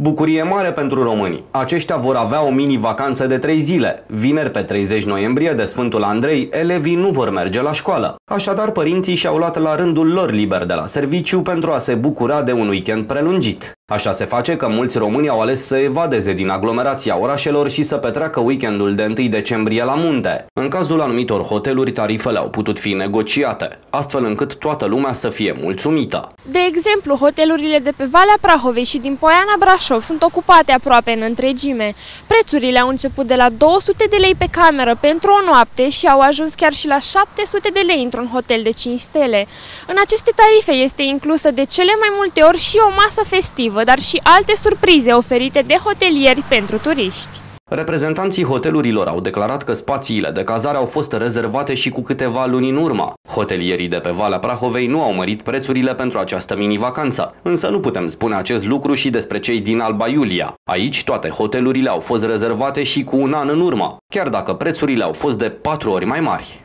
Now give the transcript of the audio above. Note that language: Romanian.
Bucurie mare pentru români. Aceștia vor avea o mini-vacanță de 3 zile. Vineri pe 30 noiembrie de Sfântul Andrei, elevii nu vor merge la școală. Așadar, părinții și-au luat la rândul lor liber de la serviciu pentru a se bucura de un weekend prelungit. Așa se face că mulți români au ales să evadeze din aglomerația orașelor și să petreacă weekendul de 1 decembrie la munte. În cazul anumitor hoteluri, tarifele au putut fi negociate, astfel încât toată lumea să fie mulțumită. De exemplu, hotelurile de pe Valea Prahovei și din Poiana Brașov sunt ocupate aproape în întregime. Prețurile au început de la 200 de lei pe cameră pentru o noapte și au ajuns chiar și la 700 de lei într-un hotel de 5 stele. În aceste tarife este inclusă de cele mai multe ori și o masă festivă exclusivă, dar și alte surprize oferite de hotelieri pentru turiști. Reprezentanții hotelurilor au declarat că spațiile de cazare au fost rezervate și cu câteva luni în urmă. Hotelierii de pe Valea Prahovei nu au mărit prețurile pentru această mini-vacanță, însă nu putem spune acest lucru și despre cei din Alba Iulia. Aici toate hotelurile au fost rezervate și cu un an în urmă, chiar dacă prețurile au fost de patru ori mai mari.